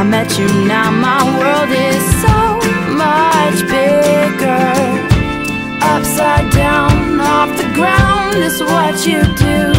I met you, now my world is so much bigger. Upside down, off the ground is what you do.